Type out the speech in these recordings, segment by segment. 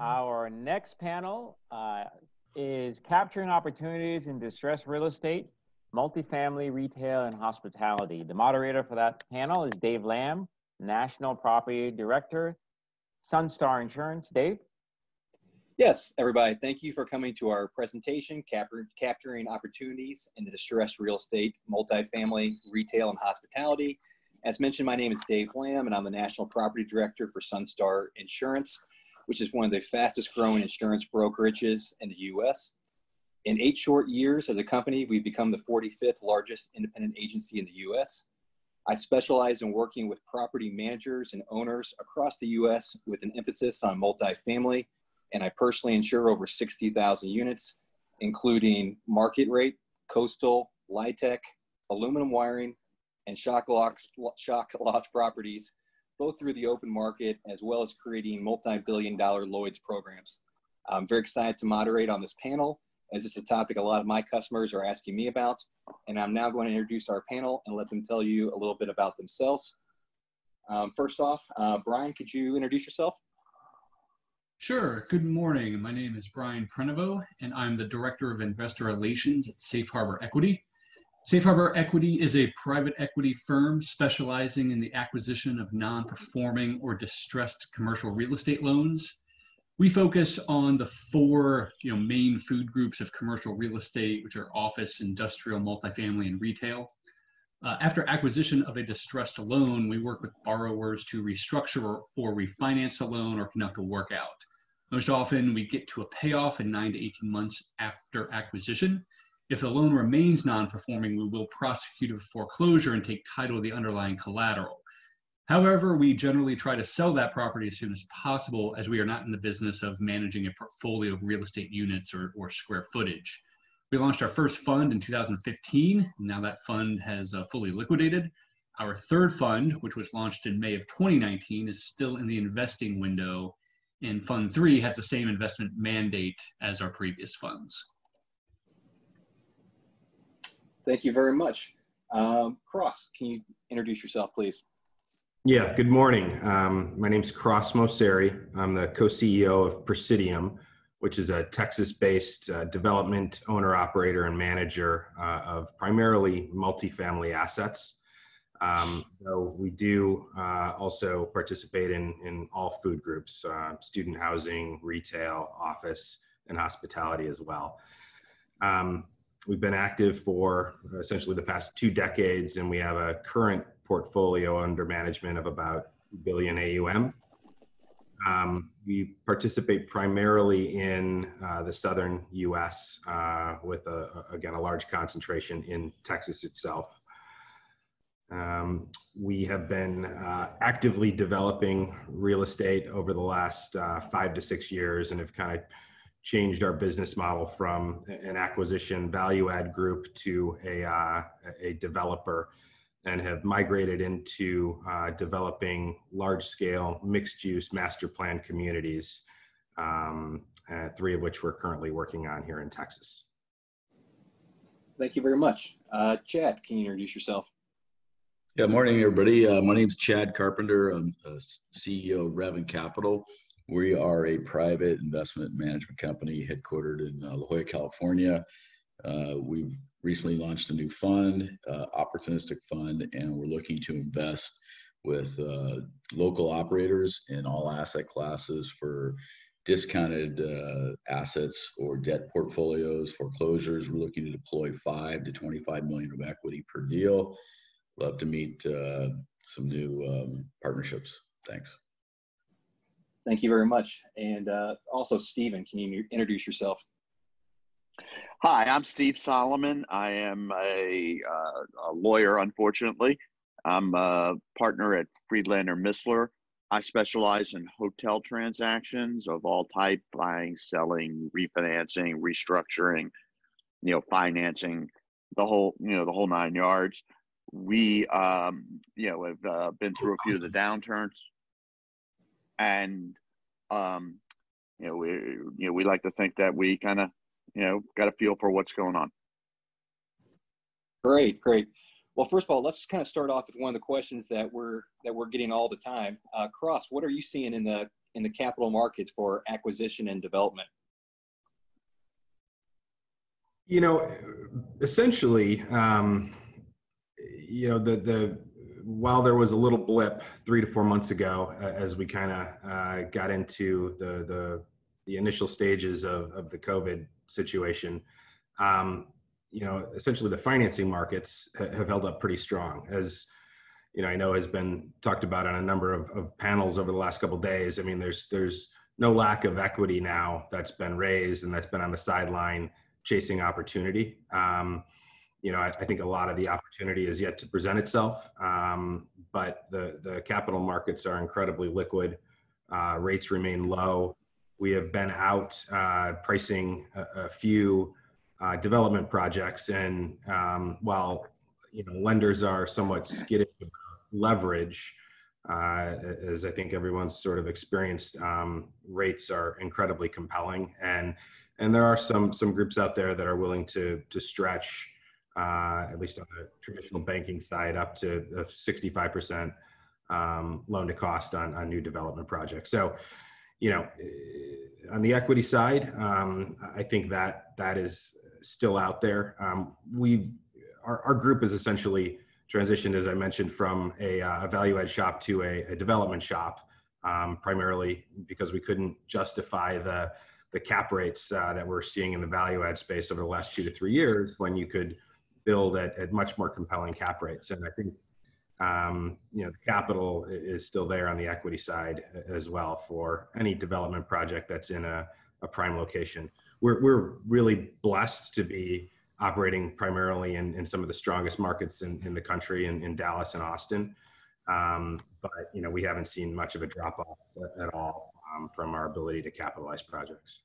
Our next panel uh, is capturing opportunities in distressed real estate, multifamily, retail, and hospitality. The moderator for that panel is Dave Lamb, National Property Director, Sunstar Insurance. Dave? Yes, everybody, thank you for coming to our presentation, cap Capturing Opportunities in the Distressed Real Estate, Multifamily, Retail, and Hospitality. As mentioned, my name is Dave Lamb, and I'm the National Property Director for Sunstar Insurance, which is one of the fastest growing insurance brokerages in the US. In eight short years as a company, we've become the 45th largest independent agency in the US. I specialize in working with property managers and owners across the US with an emphasis on multifamily, and I personally insure over 60,000 units, including market rate, coastal, LIHTC, aluminum wiring, and shock, locks, shock loss properties, both through the open market as well as creating multi-billion dollar Lloyd's programs. I'm very excited to moderate on this panel as it's a topic a lot of my customers are asking me about. And I'm now going to introduce our panel and let them tell you a little bit about themselves. Um, first off, uh, Brian, could you introduce yourself? Sure. Good morning. My name is Brian Prenovo, and I'm the Director of Investor Relations at Safe Harbor Equity. Safe Harbor Equity is a private equity firm specializing in the acquisition of non performing or distressed commercial real estate loans. We focus on the four you know, main food groups of commercial real estate, which are office, industrial, multifamily, and retail. Uh, after acquisition of a distressed loan, we work with borrowers to restructure or, or refinance a loan or conduct a workout. Most often, we get to a payoff in 9 to 18 months after acquisition. If the loan remains non-performing, we will prosecute a foreclosure and take title of the underlying collateral. However, we generally try to sell that property as soon as possible as we are not in the business of managing a portfolio of real estate units or, or square footage. We launched our first fund in 2015. Now that fund has uh, fully liquidated. Our third fund, which was launched in May of 2019, is still in the investing window and Fund 3 has the same investment mandate as our previous funds. Thank you very much. Um, Cross, can you introduce yourself, please? Yeah, good morning. Um, my name is Cross Moceri. I'm the co-CEO of Presidium, which is a Texas-based uh, development owner, operator, and manager uh, of primarily multifamily assets. Um, so we do uh, also participate in, in all food groups, uh, student housing, retail, office, and hospitality as well. Um, we've been active for essentially the past two decades, and we have a current portfolio under management of about billion AUM. Um, we participate primarily in uh, the southern U.S. Uh, with, a, again, a large concentration in Texas itself. Um, we have been uh, actively developing real estate over the last uh, five to six years and have kind of changed our business model from an acquisition value add group to a, uh, a developer and have migrated into uh, developing large scale mixed use master plan communities, um, three of which we're currently working on here in Texas. Thank you very much. Uh, Chad, can you introduce yourself? Yeah, morning, everybody. Uh, my name is Chad Carpenter. I'm CEO of Reven Capital. We are a private investment management company headquartered in uh, La Jolla, California. Uh, we've recently launched a new fund, uh, opportunistic fund, and we're looking to invest with uh, local operators in all asset classes for discounted uh, assets or debt portfolios, foreclosures. We're looking to deploy five to 25 million of equity per deal love to meet uh, some new um, partnerships. Thanks. Thank you very much. And uh, also, Stephen, can you introduce yourself? Hi, I'm Steve Solomon. I am a, uh, a lawyer, unfortunately. I'm a partner at Friedlander Misler. I specialize in hotel transactions of all type, buying, selling, refinancing, restructuring, you know, financing, the whole, you know, the whole nine yards we um, you know have uh, been through a few of the downturns and um, you know we you know we like to think that we kind of you know got a feel for what's going on. Great great. Well first of all let's kind of start off with one of the questions that we're that we're getting all the time. Uh, cross what are you seeing in the in the capital markets for acquisition and development? You know, essentially, um, you know, the the while there was a little blip three to four months ago, uh, as we kind of uh, got into the the the initial stages of of the COVID situation, um, you know, essentially the financing markets ha- have held up pretty strong. As you know, I know has been talked about on a number of, of panels over the last couple days. I mean, there's there's no lack of equity now that's been raised and that's been on the sideline chasing opportunity. Um, you know, I, I, think a lot of the opportunity is yet to present itself, um, but the the capital markets are incredibly liquid. Uh, rates remain low. We have been out uh, pricing a, a few uh, development projects, and um, while you know lenders are somewhat skittish about leverage, uh, as I think everyone's sort of experienced, um, rates are incredibly compelling, and and there are some some groups out there that are willing to to stretch, uh, at least on the traditional banking side, up to 65% um, loan to cost on on new development projects. So, you know, eh, on the equity side, um, I think that that is still out there. Um, we our, our group is essentially transitioned, as I mentioned, from a, uh, value add shop to a, a development shop, um, primarily because we couldn't justify the the cap rates uh, that we're seeing in the value add space over the last two to three years when you could build at, at much more compelling cap rates. And I think um, you know the capital is still there on the equity side as well for any development project that's in a, a prime location. We're we're really blessed to be operating primarily in, in some of the strongest markets in, in the country in, in Dallas and Austin. Um, but you know we haven't seen much of a drop off at all um, from our ability to capitalize projects.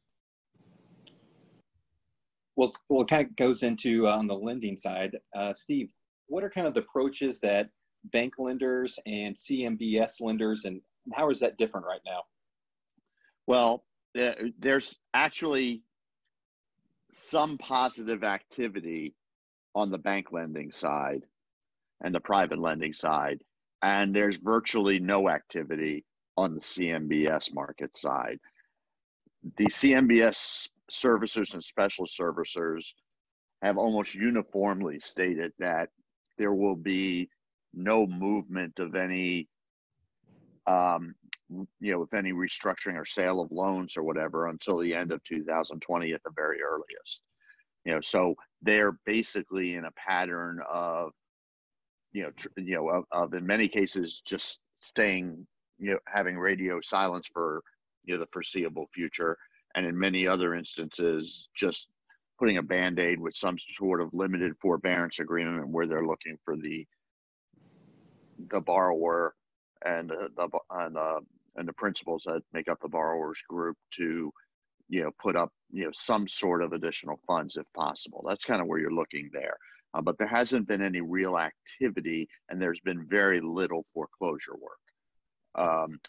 Well, well, it kind of goes into uh, on the lending side. Uh, Steve, what are kind of the approaches that bank lenders and CMBS lenders, and how is that different right now? Well, there's actually some positive activity on the bank lending side and the private lending side, and there's virtually no activity on the CMBS market side. The CMBS servicers and special servicers have almost uniformly stated that there will be no movement of any um, you know, with any restructuring or sale of loans or whatever until the end of 2020 at the very earliest. You know, so they're basically in a pattern of, you know, tr- you know, of, of in many cases just staying, you know, having radio silence for you know the foreseeable future, and in many other instances just putting a band aid with some sort of limited forbearance agreement where they're looking for the the borrower and uh, the and uh, and the principals that make up the borrowers group to you know put up you know some sort of additional funds if possible. That's kind of where you're looking there. Uh, but there hasn't been any real activity and there's been very little foreclosure work. Um,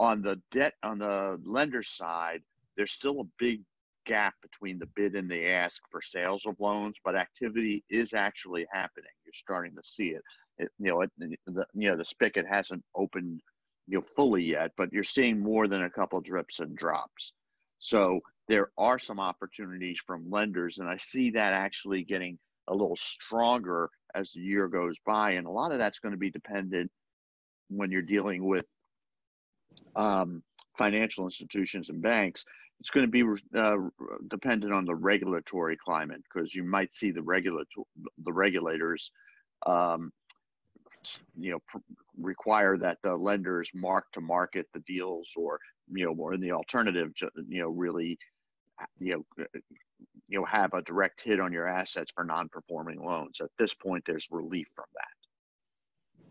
on the debt on the lender side there's still a big gap between the bid and the ask for sales of loans but activity is actually happening you're starting to see it, it you know it, the, you know the spigot hasn't opened you know fully yet, but you're seeing more than a couple drips and drops. So there are some opportunities from lenders, and I see that actually getting a little stronger as the year goes by, and a lot of that's going to be dependent when you're dealing with um, financial institutions and banks. It's going to be uh, dependent on the regulatory climate because you might see the regulator the regulators um, you know require that the lenders mark to market the deals or you know or in the alternative you know really you know you know have a direct hit on your assets for non-performing loans. At this point there's relief from that.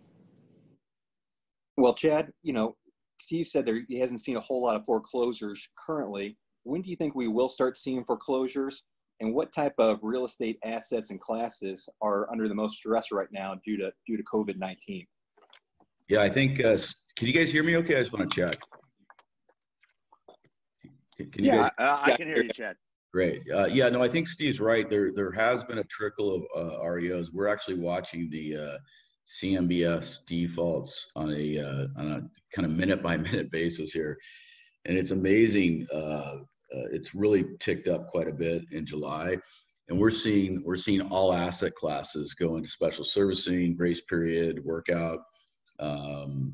Well chad you know steve said there he hasn't seen a whole lot of foreclosures currently when do you think we will start seeing foreclosures and what type of real estate assets and classes are under the most stress right now due to due to COVID nineteen? Yeah, I think. Uh, can you guys hear me? Okay, I just want to check. Can you yeah, guys? Uh, I can hear you, Chad. Great. Uh, yeah, no, I think Steve's right. There, there has been a trickle of uh, REOs. We're actually watching the uh, CMBS defaults on a uh, on a kind of minute by minute basis here, and it's amazing. Uh, uh, it's really ticked up quite a bit in July, and we're seeing we're seeing all asset classes go into special servicing, grace period, workout, um,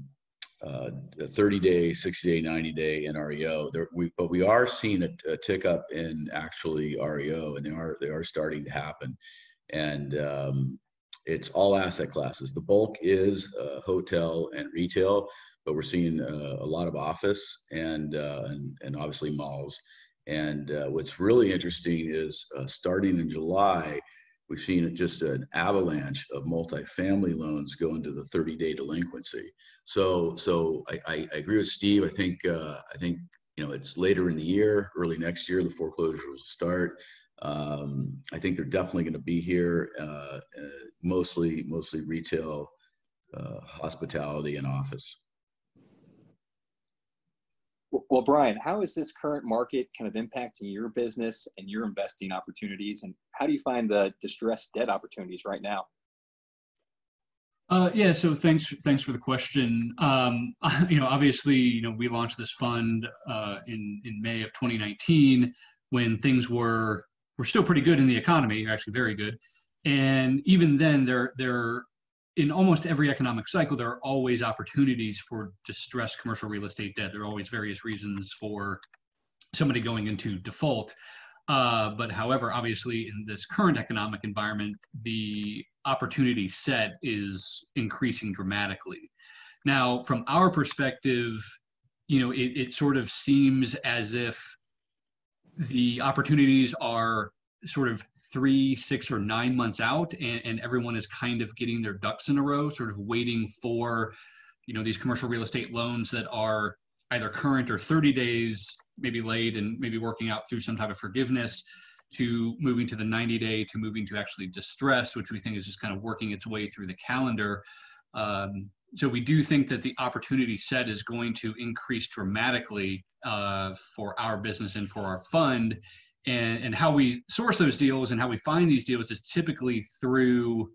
uh, 30 day, 60 day, 90 day in REO. There, we, but we are seeing a, a, tick up in actually REO, and they are they are starting to happen, and um, it's all asset classes. The bulk is uh, hotel and retail, but we're seeing uh, a lot of office and, uh, and and obviously malls. And uh, what's really interesting is uh, starting in July, we've seen just an avalanche of multifamily loans go into the 30-day delinquency. So, so I, I, I agree with Steve. I think uh, I think you know it's later in the year, early next year, the foreclosures will start. Um, I think they're definitely going to be here, uh, uh, mostly mostly retail, uh, hospitality, and office. Well, Brian, how is this current market kind of impacting your business and your investing opportunities? And how do you find the distressed debt opportunities right now? Uh, yeah, so thanks thanks for the question. Um, you know, obviously, you know, we launched this fund uh, in in May of 2019 when things were were still pretty good in the economy, actually very good. And even then, there there in almost every economic cycle, there are always opportunities for distressed commercial real estate debt. There are always various reasons for somebody going into default. Uh, but however, obviously, in this current economic environment, the opportunity set is increasing dramatically. Now, from our perspective, you know, it, it sort of seems as if the opportunities are sort of three, six, or nine months out, and, and everyone is kind of getting their ducks in a row, sort of waiting for, you know, these commercial real estate loans that are either current or 30 days, maybe late, and maybe working out through some type of forgiveness, to moving to the 90 day, to moving to actually distress, which we think is just kind of working its way through the calendar. Um, so we do think that the opportunity set is going to increase dramatically uh, for our business and for our fund. And, and how we source those deals and how we find these deals is typically through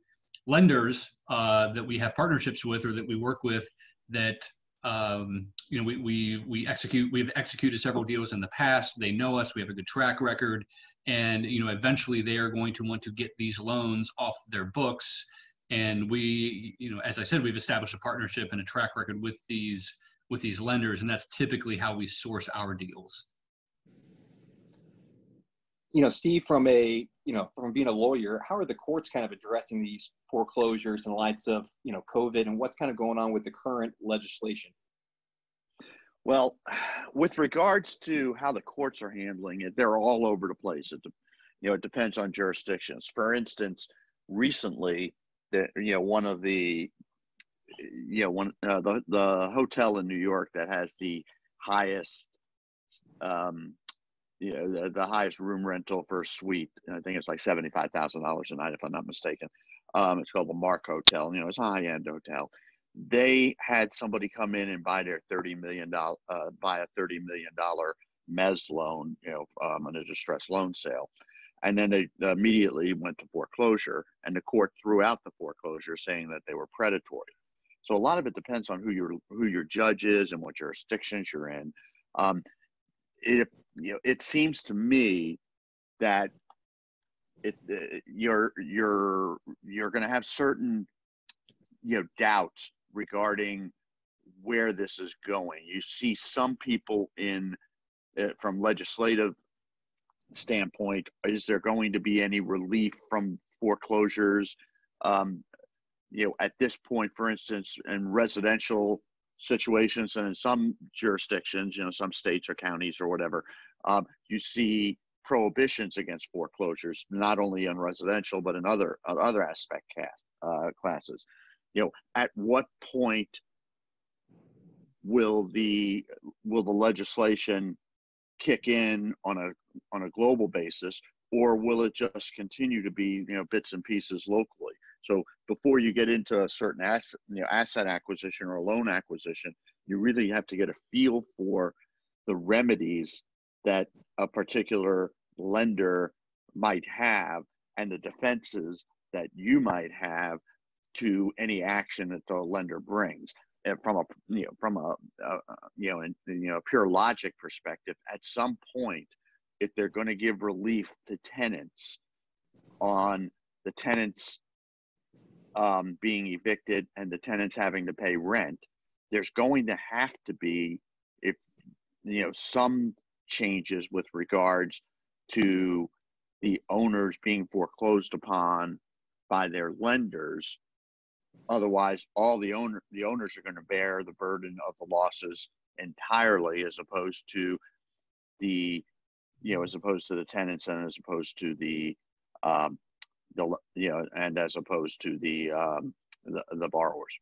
lenders uh, that we have partnerships with or that we work with that um, you know we, we we execute we've executed several deals in the past. They know us. We have a good track record. And you know eventually they are going to want to get these loans off their books and we you know as i said we've established a partnership and a track record with these with these lenders and that's typically how we source our deals you know, Steve, from a you know from being a lawyer, how are the courts kind of addressing these foreclosures in lights of you know COVID and what's kind of going on with the current legislation? Well, with regards to how the courts are handling it, they're all over the place. It, you know, it depends on jurisdictions. For instance, recently, the you know one of the you know one uh, the the hotel in New York that has the highest um, you know, the, the highest room rental for a suite. I think it's like seventy-five thousand dollars a night, if I'm not mistaken. Um, it's called the Mark Hotel. You know, it's a high-end hotel. They had somebody come in and buy their thirty million dollar, uh, buy a thirty million dollar mez loan, you know, um, on a distressed loan sale, and then they immediately went to foreclosure, and the court threw out the foreclosure, saying that they were predatory. So a lot of it depends on who your who your judge is and what jurisdictions you're in. Um, it you know it seems to me that it uh, you're you're you're going to have certain you know doubts regarding where this is going you see some people in uh, from legislative standpoint is there going to be any relief from foreclosures um, you know at this point for instance in residential situations and in some jurisdictions, you know, some states or counties or whatever, um, you see prohibitions against foreclosures, not only in residential but in other uh, other aspect cast, uh, classes. You know, at what point will the will the legislation kick in on a on a global basis, or will it just continue to be you know bits and pieces locally? So before you get into a certain asset, you know, asset acquisition or a loan acquisition, you really have to get a feel for the remedies that a particular lender might have and the defenses that you might have to any action that the lender brings. Uh, from a you know from a, a you know in, you know pure logic perspective, at some point, if they're going to give relief to tenants on the tenants um, being evicted and the tenants having to pay rent, there's going to have to be if you know some changes with regards to the owners being foreclosed upon by their lenders otherwise all the owner the owners are going to bear the burden of the losses entirely as opposed to the you know as opposed to the tenants and as opposed to the um the you know and as opposed to the um the, the borrowers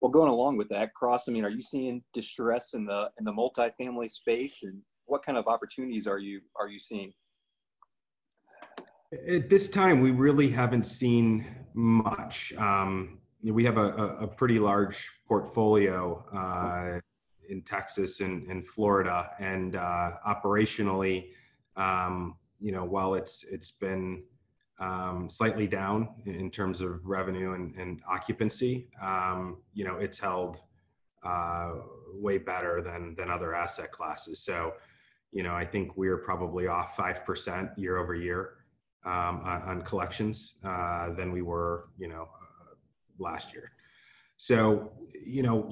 Well, going along with that, Cross, I mean, are you seeing distress in the in the multifamily space, and what kind of opportunities are you are you seeing? At this time, we really haven't seen much. Um, we have a, a, pretty large portfolio uh, in Texas and, and Florida, and uh, operationally, um, you know, while it's it's been um, slightly down in, in terms of revenue and, and occupancy, um, you know, it's held uh, way better than than other asset classes. So, you know, I think we're probably off five percent year over year um, on, on collections uh, than we were, you know, uh, last year. So, you know,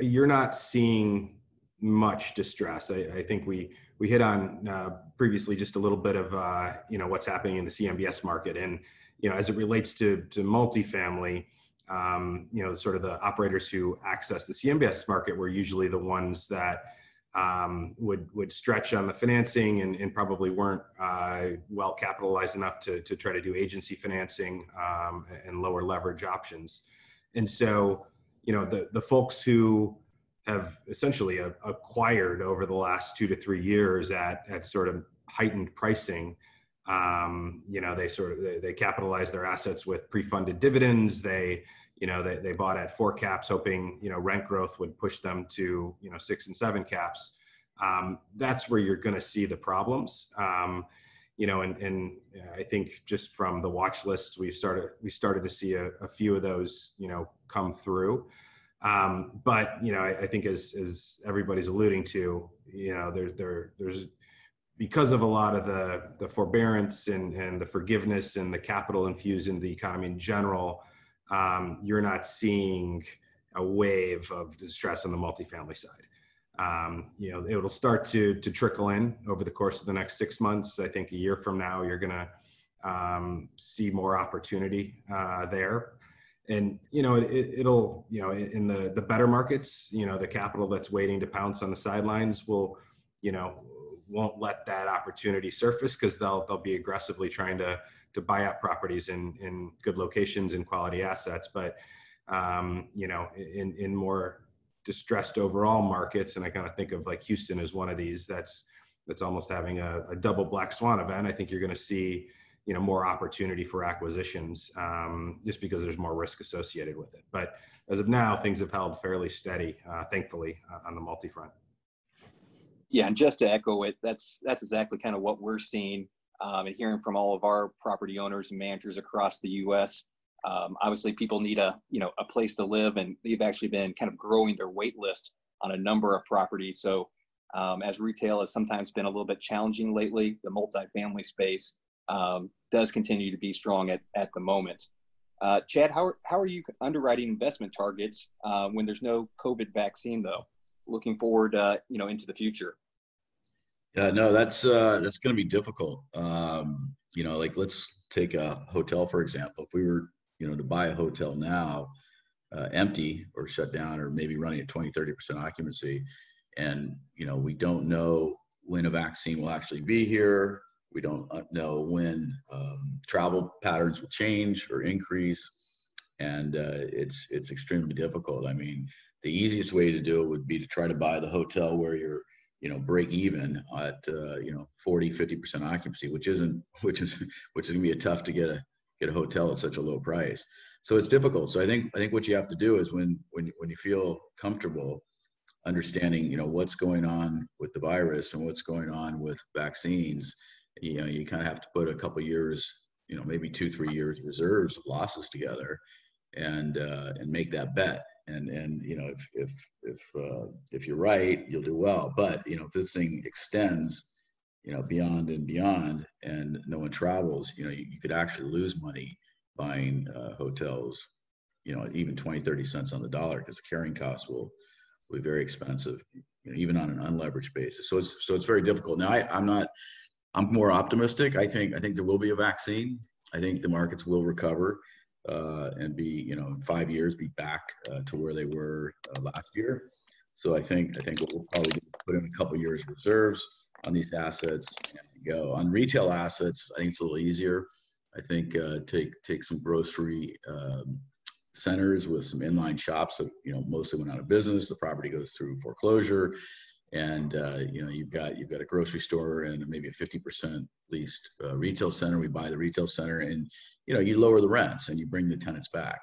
you're not seeing much distress. I, I think we we hit on uh, previously just a little bit of uh, you know what's happening in the CMBS market, and you know as it relates to to multifamily, um, you know, sort of the operators who access the CMBS market were usually the ones that um, would would stretch on the financing and, and probably weren't uh, well capitalized enough to to try to do agency financing um, and lower leverage options. And so, you know, the the folks who have essentially a, acquired over the last two to three years at at sort of heightened pricing. Um, you know, they sort of they, they capitalize their assets with pre-funded dividends. They you know they, they bought at four caps hoping you know rent growth would push them to you know six and seven caps. Um, that's where you're going to see the problems. Um, you know and, and i think just from the watch lists we've started we started to see a, a few of those you know come through. Um, but you know I, I, think as as everybody's alluding to you know there's there there's because of a lot of the the forbearance and and the forgiveness and the capital infused in the economy in general um, you're not seeing a wave of distress on the multifamily side. Um, you know, it'll start to to trickle in over the course of the next six months. I think a year from now, you're going to um, see more opportunity uh, there. And you know, it, will you know in the the better markets, you know, the capital that's waiting to pounce on the sidelines will, you know, won't let that opportunity surface because they'll they'll be aggressively trying to to buy up properties in in good locations and quality assets. But um, you know, in in more distressed overall markets, and I kind of think of like Houston as one of these. That's that's almost having a, a double black swan event. I think you're going to see you know more opportunity for acquisitions um, just because there's more risk associated with it. But as of now, things have held fairly steady, uh, thankfully, uh, on the multi front. Yeah, and just to echo it, that's that's exactly kind of what we're seeing um, and hearing from all of our property owners and managers across the U.S. Um, obviously, people need a you know a place to live, and they've actually been kind of growing their wait list on a number of properties. So, um, as retail has sometimes been a little bit challenging lately, the multifamily space um, does continue to be strong at at the moment. Uh, Chad, how are, how are you underwriting investment targets uh, when there's no COVID vaccine, though? Looking forward, uh, you know, into the future. Yeah, no, that's uh, that's going to be difficult. Um, you know, like let's take a hotel for example. If we were, you know, to buy a hotel now, uh, empty or shut down, or maybe running at 20, 30 percent occupancy, and you know, we don't know when a vaccine will actually be here. We don't uh, know when um, travel patterns will change or increase, and uh, it's it's extremely difficult. I mean, the easiest way to do it would be to try to buy the hotel where you're you know break even at uh, you know 40 50 percent occupancy which isn't which is which is gonna be a tough to get a get a hotel at such a low price so it's difficult so i think i think what you have to do is when when when you feel comfortable understanding you know what's going on with the virus and what's going on with vaccines you know you kind of have to put a couple years you know maybe two three years reserves of losses together and uh, and make that bet. And and you know if if if uh, if you're right, you'll do well. But you know if this thing extends, you know beyond and beyond, and no one travels, you know you, you could actually lose money buying uh, hotels. You know even 20, 30 cents on the dollar because the carrying costs will will be very expensive. You know even on an unleveraged basis. So it's so it's very difficult. Now I, I'm not. I'm more optimistic. I think I think there will be a vaccine. I think the markets will recover uh, and be, you know, in five years, be back uh, to where they were uh, last year. So I think I think we'll probably put in a couple years reserves on these assets and go on retail assets. I think it's a little easier. I think uh, take take some grocery um, centers with some inline shops that you know mostly went out of business. The property goes through foreclosure and uh, you know you've got you've got a grocery store and maybe a 50% leased uh, retail center. We buy the retail center and you know you lower the rents and you bring the tenants back.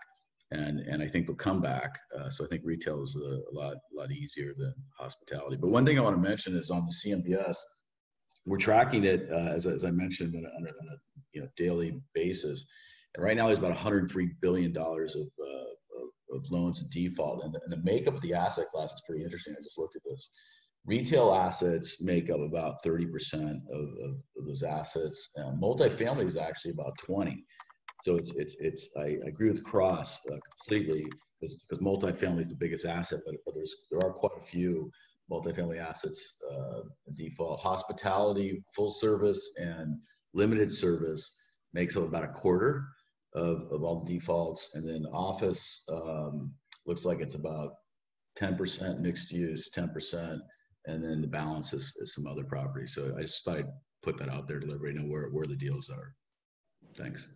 And and i think they'll come back. Uh, so i think retail is a, a, lot a lot easier than hospitality. But one thing i want to mention is on the cmbs we're tracking it uh, as, as i mentioned on a, on a, you know daily basis. And right now there's about 103 billion dollars of, uh, of, of loans in default. And the, and the makeup of the asset class is pretty interesting. I just looked at this Retail assets make up about 30% of, of, of those assets. Uh, multifamily is actually about 20. So it's, it's, it's I, I agree with Cross uh, completely because, multifamily is the biggest asset, but, but there's, there are quite a few multifamily assets uh, default. Hospitality, full service, and limited service makes up about a quarter of, of all the defaults. And then office um, looks like it's about 10% mixed use, 10% and then the balance is, is some other property. So I just thought I'd put that out there to let everybody know where, where the deals are. Thanks.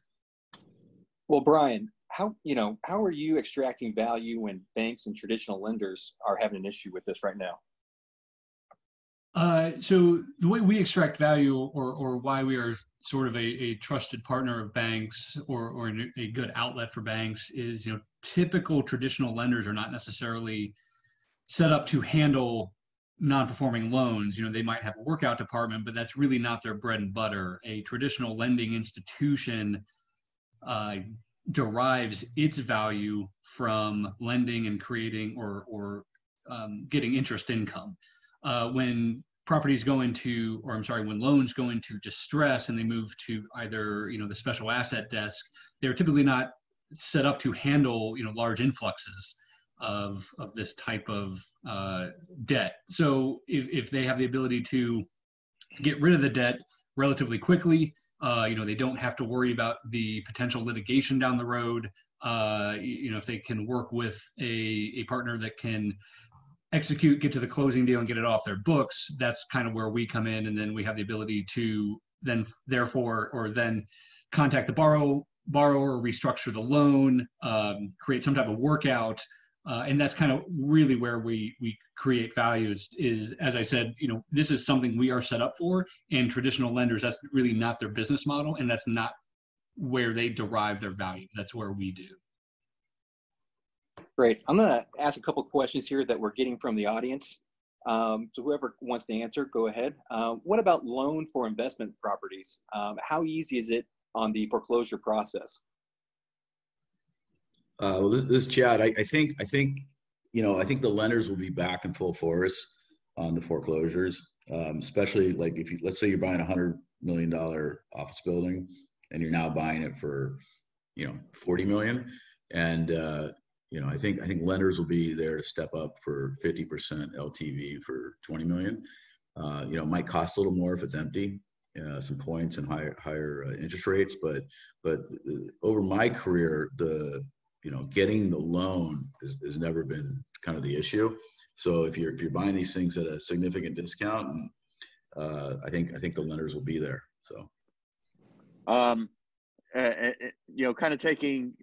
Well, Brian, how you know how are you extracting value when banks and traditional lenders are having an issue with this right now? Uh, so the way we extract value, or or why we are sort of a, a trusted partner of banks, or or a good outlet for banks, is you know typical traditional lenders are not necessarily set up to handle non-performing loans you know they might have a workout department but that's really not their bread and butter. A traditional lending institution uh, derives its value from lending and creating or or um, getting interest income. Uh, when properties go into or i'm sorry when loans go into distress and they move to either you know the special asset desk they're typically not set up to handle you know large influxes of of this type of uh, debt. So if if they have the ability to get rid of the debt relatively quickly, uh, you know they don't have to worry about the potential litigation down the road. Uh, you know if they can work with a a partner that can execute, get to the closing deal, and get it off their books, that's kind of where we come in, and then we have the ability to then therefore or then contact the borrow borrower, restructure the loan, um, create some type of workout uh, and that's kind of really where we we create values is as i said you know this is something we are set up for and traditional lenders that's really not their business model and that's not where they derive their value. That's where we do. Great. I'm going to ask a couple questions here that we're getting from the audience. Um, so whoever wants to answer go ahead. Uh, what about loan for investment properties? Um, how easy is it on the foreclosure process uh, well, this, this Chad, I, I think, I think, you know, I think the lenders will be back in full force on the foreclosures, um, especially like if you, let's say you're buying a hundred million dollar office building and you're now buying it for, you know, 40 million. And, uh, you know, I think, I think lenders will be there to step up for 50% LTV for 20 million. Uh, you know, it might cost a little more if it's empty, uh, some points and higher higher uh, interest rates. But but uh, over my career, the you know, getting the loan has, never been kind of the issue. So if you're if you're buying these things at a significant discount, and uh, I think I think the lenders will be there. So, um, uh, you know, kind of taking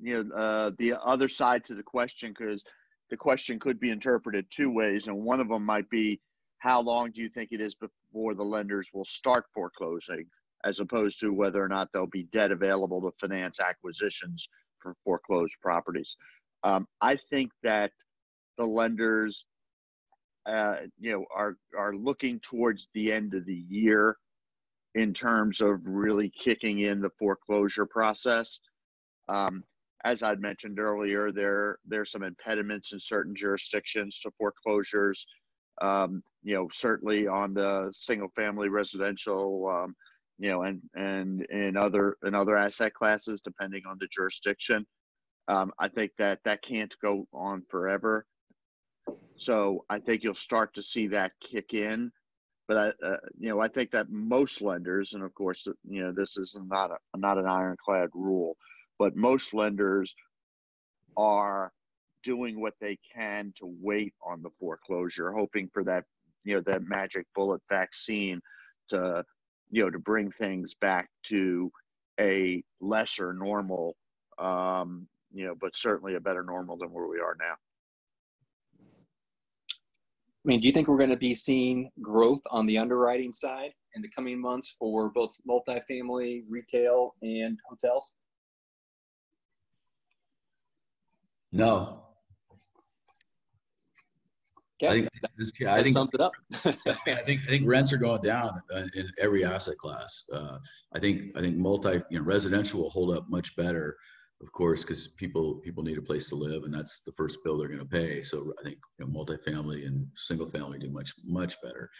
you know uh, the other side to the question because the question could be interpreted two ways, and one of them might be how long do you think it is before the lenders will start foreclosing, as opposed to whether or not there'll be debt available to finance acquisitions for foreclosed properties. Um, I think that the lenders, uh, you know, are are looking towards the end of the year in terms of really kicking in the foreclosure process. Um, as I'd mentioned earlier, there there's some impediments in certain jurisdictions to foreclosures. Um, you know, certainly on the single family residential, um, you know, and and in other in other asset classes, depending on the jurisdiction. Um, I think that that can't go on forever. So I think you'll start to see that kick in. But I, uh, you know, I think that most lenders, and of course, you know, this is not a, not an ironclad rule, but most lenders are doing what they can to wait on the foreclosure, hoping for that, you know, that magic bullet vaccine to, you know, to bring things back to a lesser normal, um, you know, but certainly a better normal than where we are now. I mean, do you think we're going to be seeing growth on the underwriting side in the coming months for both multifamily, retail, and hotels? No. Okay. I think, I that think, sums it up. I think, I think rents are going down in every asset class. Uh, I think, I think multi, you know, residential will hold up much better of course, because people people need a place to live, and that's the first bill they're going to pay. So I think you know, multifamily and single family do much much better.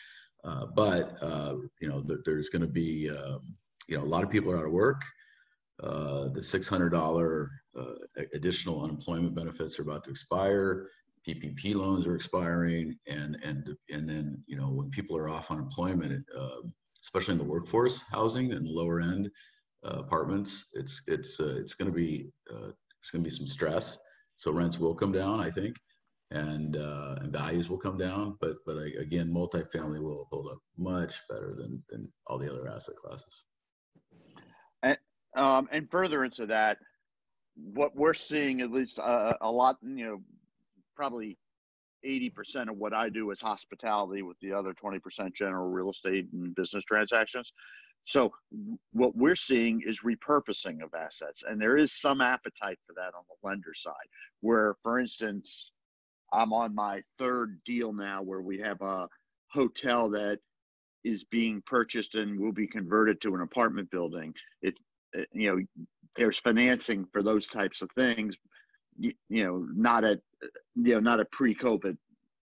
Uh, but uh, you know, th- there's going to be um, you know a lot of people are out of work. Uh, the $600 uh, additional unemployment benefits are about to expire. PPP loans are expiring, and and and then you know when people are off unemployment, um, especially in the workforce housing and lower end, uh, apartments, it's it's uh, it's going to be uh, it's going to be some stress. So rents will come down, I think, and uh, and values will come down. But but again, multifamily will hold up much better than than all the other asset classes. And um, and further into that, what we're seeing at least uh, a lot, you know, probably 80% of what I do is hospitality with the other 20% general real estate and business transactions. So what we're seeing is repurposing of assets, and there is some appetite for that on the lender side. Where, for instance, I'm on my third deal now where we have a hotel that is being purchased and will be converted to an apartment building. It, you know, there's financing for those types of things. You, know, not at you know not a pre-COVID,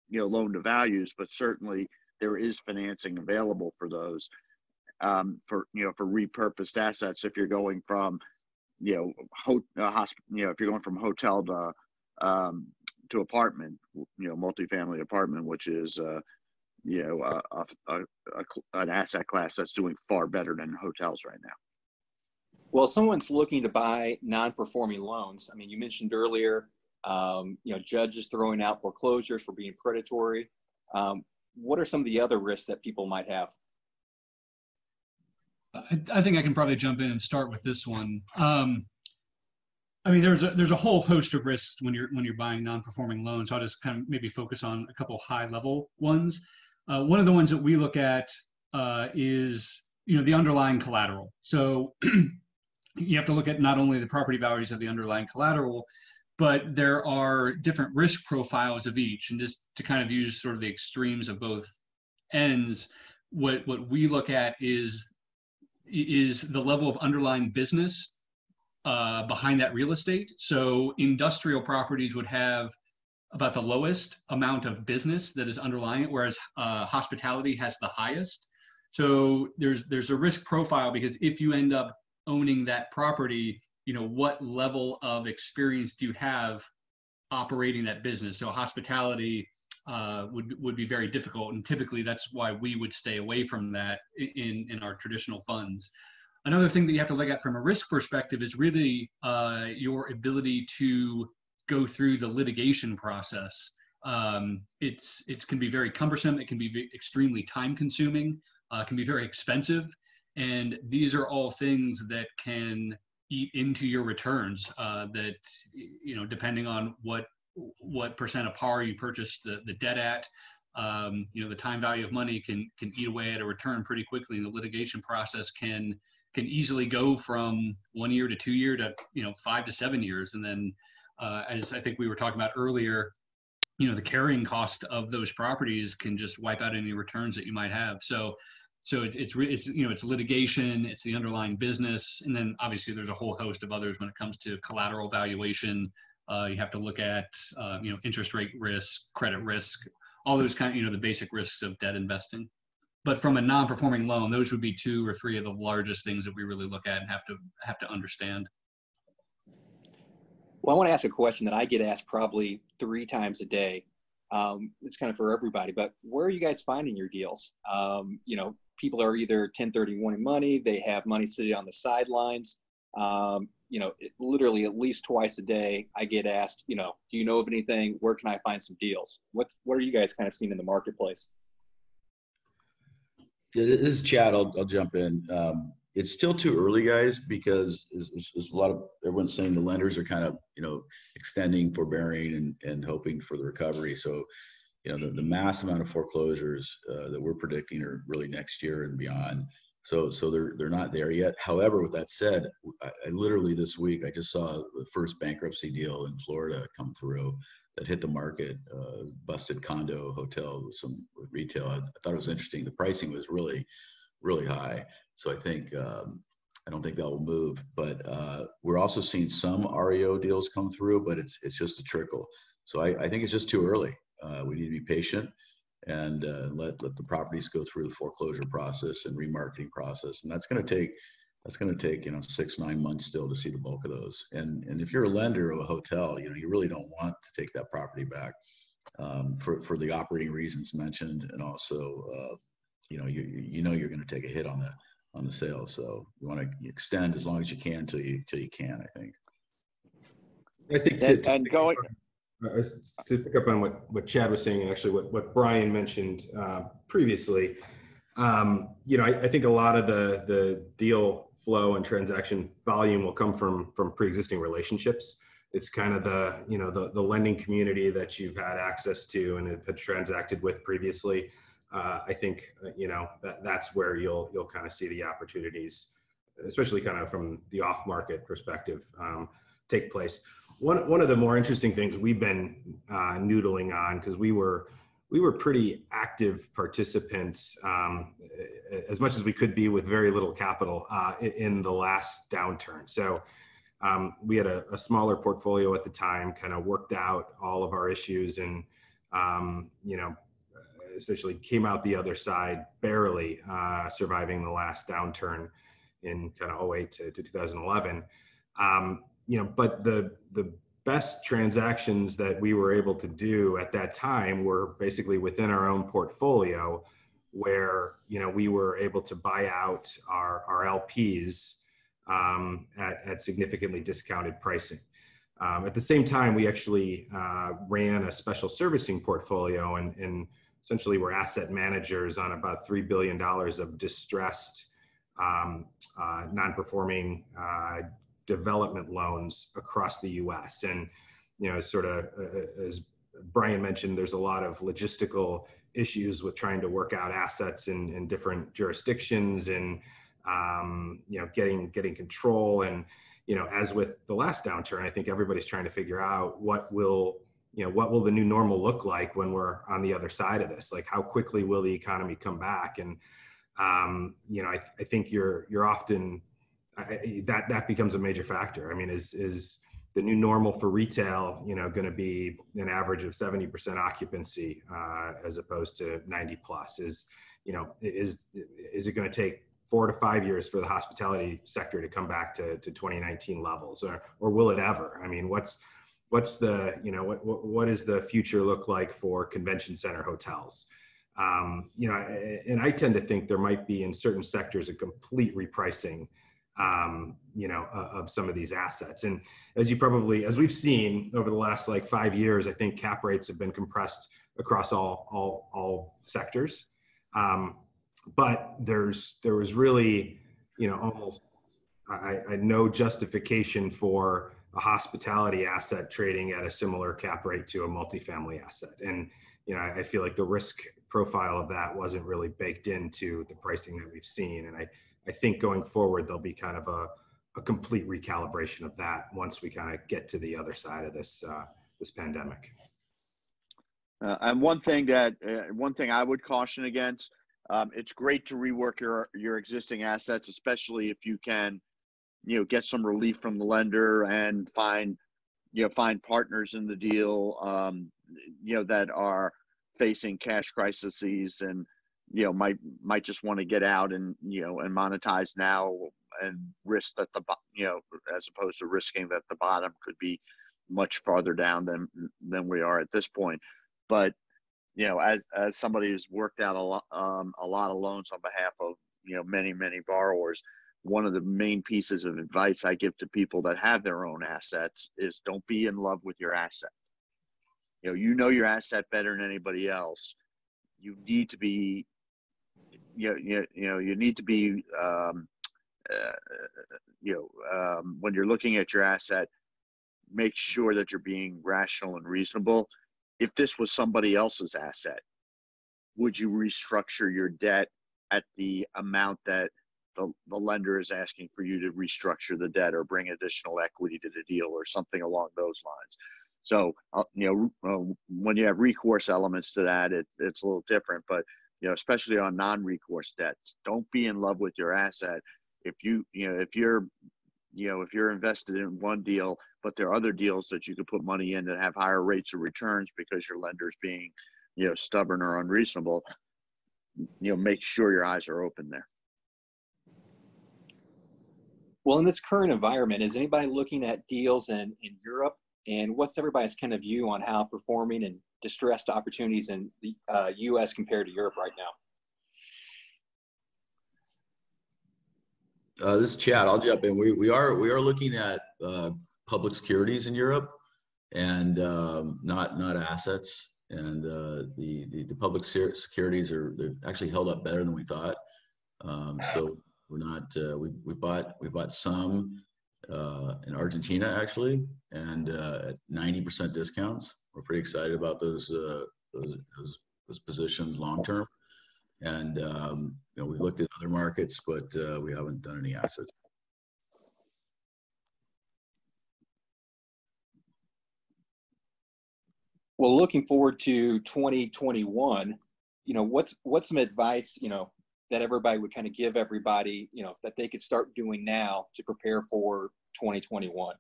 you know, loan to values, but certainly there is financing available for those um, for you know for repurposed assets. If you're going from you know ho- uh, hosp- you know if you're going from hotel to um, to apartment you know multifamily apartment which is uh, you know a, a, a, an asset class that's doing far better than hotels right now well someone's looking to buy non-performing loans i mean you mentioned earlier um, you know judges throwing out foreclosures for being predatory um, what are some of the other risks that people might have I, I, think I can probably jump in and start with this one. Um, I mean, there's a, there's a whole host of risks when you're when you're buying non-performing loans. So I'll just kind of maybe focus on a couple high-level ones. Uh, one of the ones that we look at uh, is you know the underlying collateral. So you have to look at not only the property values of the underlying collateral, but there are different risk profiles of each. And just to kind of use sort of the extremes of both ends, what what we look at is is the level of underlying business uh, behind that real estate. So industrial properties would have about the lowest amount of business that is underlying it, whereas uh, hospitality has the highest. So there's there's a risk profile because if you end up owning that property, you know what level of experience do you have operating that business? So hospitality uh, would would be very difficult, and typically that's why we would stay away from that in in our traditional funds. Another thing that you have to look at from a risk perspective is really uh, your ability to go through the litigation process. Um, it's it can be very cumbersome. It can be extremely time consuming. Uh, can be very expensive, and these are all things that can eat into your returns. Uh, that you know, depending on what what percent of par you purchased the, the debt at. Um, you know, the time value of money can can eat away at a return pretty quickly, and the litigation process can can easily go from one year to two year to you know five to seven years, and then uh, as I think we were talking about earlier, you know, the carrying cost of those properties can just wipe out any returns that you might have. So so it, it's it's you know it's litigation, it's the underlying business, and then obviously there's a whole host of others when it comes to collateral valuation. Uh, you have to look at uh, you know interest rate risk, credit risk, all those kind of you know the basic risks of debt investing. But from a non-performing loan, those would be two or three of the largest things that we really look at and have to have to understand. Well, I want to ask a question that I get asked probably three times a day. Um, it's kind of for everybody, but where are you guys finding your deals? Um, you know, people are either 1031 in money, they have money sitting on the sidelines. Um, you know, it, literally at least twice a day, I get asked, you know, do you know of anything? Where can I find some deals? What's what are you guys kind of seeing in the marketplace? Yeah, this is Chad. I'll, I'll jump in. Um, it's still too early, guys, because there's, a lot of everyone's saying the lenders are kind of you know extending, forbearing, and and hoping for the recovery. So, you know, the, the mass amount of foreclosures uh, that we're predicting are really next year and beyond. So so they're they're not there yet. However, with that said, I, I literally this week I just saw the first bankruptcy deal in Florida come through that hit the market, uh, busted condo hotel some retail. I, I, thought it was interesting. The pricing was really, really high. So I think um, I don't think that will move. But uh, we're also seeing some REO deals come through, but it's it's just a trickle. So I, I think it's just too early. Uh, we need to be patient and uh, let let the properties go through the foreclosure process and remarketing process, and that's going to take that's going to take you know six nine months still to see the bulk of those. And and if you're a lender of a hotel, you know you really don't want to take that property back um, for for the operating reasons mentioned, and also uh, you know you you know you're going to take a hit on the on the sale. So you want to extend as long as you can till you till you can. I think. I think to, to and going uh, to pick up on what what Chad was saying, and actually what what Brian mentioned uh, previously. Um, you know, I, I, think a lot of the the deal flow and transaction volume will come from from pre-existing relationships. It's kind of the you know the the lending community that you've had access to and have transacted with previously uh, I think uh, you know that that's where you'll you'll kind of see the opportunities, especially kind of from the off market perspective, um, take place. One one of the more interesting things we've been uh, noodling on because we were we were pretty active participants um, as much as we could be with very little capital uh, in the last downturn. So. Um, we had a, a, smaller portfolio at the time, kind of worked out all of our issues and um, you know essentially came out the other side barely, uh, surviving the last downturn in kind of 08 to, to 2011. Um, you know, but the the best transactions that we were able to do at that time were basically within our own portfolio, where you know we were able to buy out our our LPs um, at at significantly discounted pricing. Um, at the same time, we actually uh, ran a special servicing portfolio and, and essentially we're asset managers on about $3 billion of distressed um, uh, non-performing uh, development loans across the us and you know sort of uh, as brian mentioned there's a lot of logistical issues with trying to work out assets in, in different jurisdictions and um, you know getting getting control. And you know as with the last downturn i think everybody's trying to figure out what will you know what will the new normal look like when we're on the other side of this? Like how quickly will the economy come back? And um, you know I, I think you're you're often I, that that becomes a major factor. I mean is is the new normal for retail you know going to be an average of 70% occupancy uh, as opposed to 90 plus? Is you know is is it going to take four to five years for the hospitality sector to come back to, to 2019 levels or or will it ever? I mean what's what's the you know what what, what does the future look like for convention center hotels? Um, you know and i tend to think there might be in certain sectors a complete repricing um, you know uh, of some of these assets. And as you probably as we've seen over the last like five years i think cap rates have been compressed across all all all sectors. Um, but there's there was really you know almost I, I no justification for a hospitality asset trading at a similar cap rate to a multifamily asset. And you know, I, feel like the risk profile of that wasn't really baked into the pricing that we've seen. And I, I think going forward, there'll be kind of a, a complete recalibration of that once we kind of get to the other side of this uh, this pandemic. Uh, and one thing that uh, one thing I would caution against Um, it's great to rework your your existing assets, especially if you can, you know, get some relief from the lender and find, you know, find partners in the deal, um, you know, that are facing cash crises and you know might might just want to get out and you know and monetize now and risk that the you know as opposed to risking that the bottom could be much farther down than than we are at this point. But you know as as somebody who's worked out a lot um, a lot of loans on behalf of you know many many borrowers one of the main pieces of advice i give to people that have their own assets is don't be in love with your asset. You know you know your asset better than anybody else. You need to be you know, you, you know you need to be um, uh, you know um, when you're looking at your asset make sure that you're being rational and reasonable. If this was somebody else's asset would you restructure your debt at the amount that the, the lender is asking for you to restructure the debt or bring additional equity to the deal or something along those lines so uh, you know uh, when you have recourse elements to that it, it's a little different but you know, especially on non-recourse debts. Don't be in love with your asset. If you, you know, if you're, you know, if you're invested in one deal, but there are other deals that you could put money in that have higher rates of returns because your lender's being, you know, stubborn or unreasonable, you know, make sure your eyes are open there. Well, in this current environment, is anybody looking at deals in, in Europe? And what's everybody's kind of view on how performing and distressed opportunities in the uh, U.S. compared to Europe right now? Uh, this is Chad. I'll jump in. We, we are we are looking at uh, public securities in Europe, and um, not not assets. And uh, the, the, the public securities are they've actually held up better than we thought. Um, so we're not uh, we we bought we bought some uh, in Argentina actually, and uh, at ninety percent discounts we're pretty excited about those uh, those, those, those positions long term. And um, you know, we've looked at other markets, but uh, we haven't done any assets. Well, looking forward to 2021, you know, what's what's some advice, you know, that everybody would kind of give everybody, you know, that they could start doing now to prepare for 2021?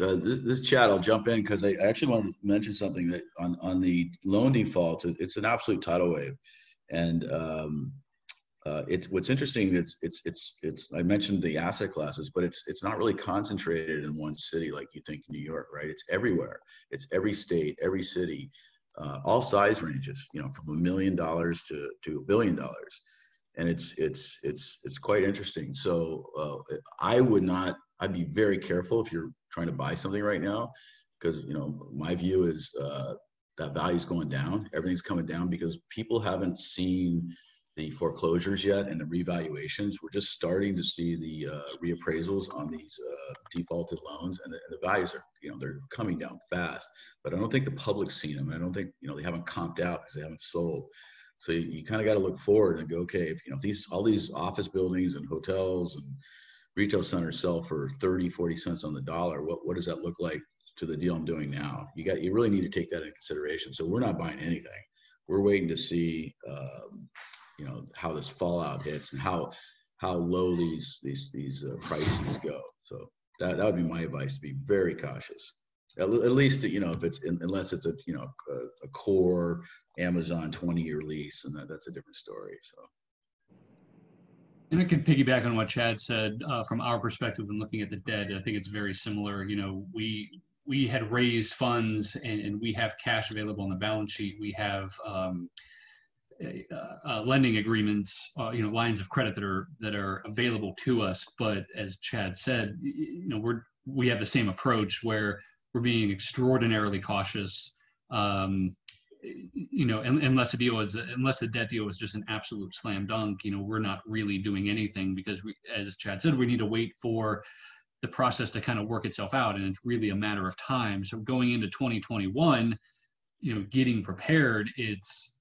Uh, this, this Chad, I'll jump in because I actually wanted to mention something that on, on the loan defaults, it, it's an absolute tidal wave. And um, uh, it's what's interesting. It's it's it's it's. I mentioned the asset classes, but it's it's not really concentrated in one city like you think New York, right? It's everywhere. It's every state, every city, uh, all size ranges. You know, from a million dollars to to a billion dollars, and it's it's it's it's quite interesting. So uh, I would not. I'd be very careful if you're trying to buy something right now because you know my view is uh, that value is going down everything's coming down because people haven't seen the foreclosures yet and the revaluations we're just starting to see the uh, reappraisals on these uh, defaulted loans and the, and the, values are you know they're coming down fast but i don't think the public's seen them i don't think you know they haven't comped out because they haven't sold so you, you kind of got to look forward and go okay if you know if these all these office buildings and hotels and retail centers sell for 30, 40 cents on the dollar, what, what does that look like to the deal I'm doing now? You got, you really need to take that into consideration. So we're not buying anything. We're waiting to see, um, you know, how this fallout hits and how, how low these, these, these uh, prices go. So that, that would be my advice to be very cautious. At, least, you know, if it's, unless it's a, you know, a, a core Amazon 20 year lease and that, that's a different story. So. And I can piggyback on what Chad said uh, from our perspective when looking at the debt. I think it's very similar. You know, we we had raised funds and, and we have cash available on the balance sheet. We have um, uh, uh, lending agreements, uh, you know, lines of credit that are that are available to us. But as Chad said, you know, we're we have the same approach where we're being extraordinarily cautious. Um, you know, unless the deal is unless the debt deal was just an absolute slam dunk, you know, we're not really doing anything because we, as Chad said, we need to wait for the process to kind of work itself out, and it's really a matter of time. So going into 2021, you know, getting prepared, it's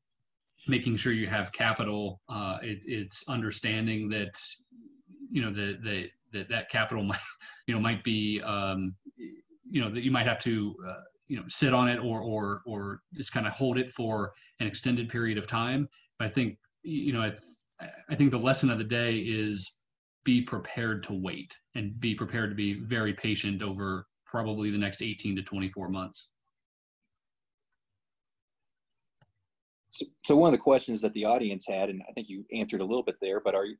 making sure you have capital. Uh, it, it's understanding that, you know, the the that that capital might, you know, might be, um, you know, that you might have to. Uh, you know sit on it or or or just kind of hold it for an extended period of time. But I think you know, it's, I think the lesson of the day is be prepared to wait and be prepared to be very patient over probably the next 18 to 24 months. So, so one of the questions that the audience had, and I think you answered a little bit there, but are you,